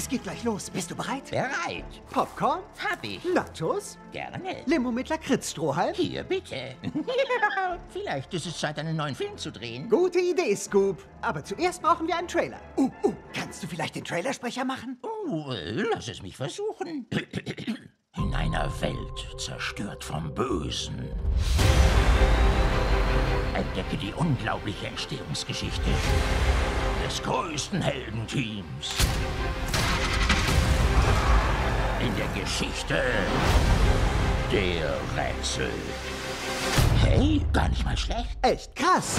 Es geht gleich los. Bist du bereit? Bereit. Popcorn? Hab ich. Nachos? Gerne. Limo mit Lakritzstrohhalm? Hier, bitte. Vielleicht ist es Zeit, einen neuen Film zu drehen. Gute Idee, Scoop. Aber zuerst brauchen wir einen Trailer. Uh, uh, kannst du vielleicht den Trailersprecher machen? Oh, äh, lass es mich versuchen. In einer Welt zerstört vom Bösen. Entdecke die unglaubliche Entstehungsgeschichte des größten Heldenteams in der Geschichte der Rätsel. Hey, gar nicht mal schlecht. Echt krass.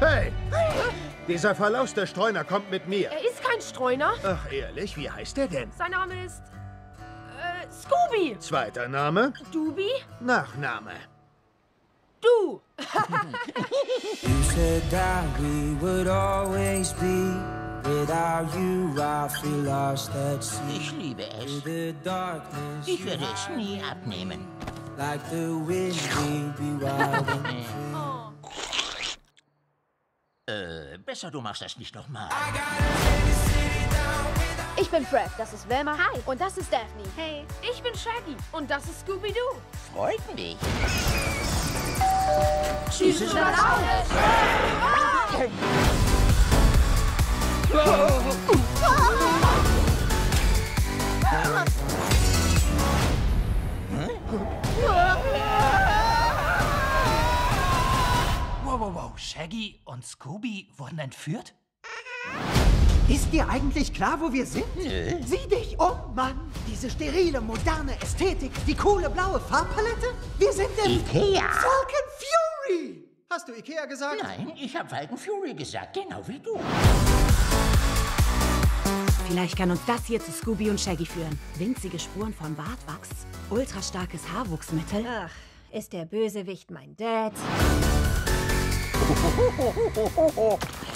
Hey! Dieser verlauste Streuner kommt mit mir. Er ist kein Streuner. Ach, ehrlich, wie heißt er denn? Sein Name ist. Scooby. Zweiter Name? Dubi? Nachname. Du. You said that we would always be. Without you, I feel lost at sea. Ich liebe es. The darkness, Ich werde es nie abnehmen. like the wind, we'll be wild and free. Äh, besser du machst das nicht nochmal. Ich bin Fred, das ist Velma. Hi. Und das ist Daphne. Hey. Ich bin Shaggy. Und das ist Scooby-Doo. Freut mich. Süßes Überraschung. Wow, wow, wow. Shaggy und Scooby wurden entführt? Ist dir eigentlich klar, wo wir sind? Sieh dich um, Mann. Diese sterile, moderne Ästhetik, die coole blaue Farbpalette. Wir sind im Ikea. Falcon Fury. Hast du Ikea gesagt? Nein, ich habe Falcon Fury gesagt, genau wie du. Vielleicht kann uns das hier zu Scooby und Shaggy führen. Winzige Spuren von Bartwachs, ultrastarkes Haarwuchsmittel. Ach, ist der Bösewicht mein Dad?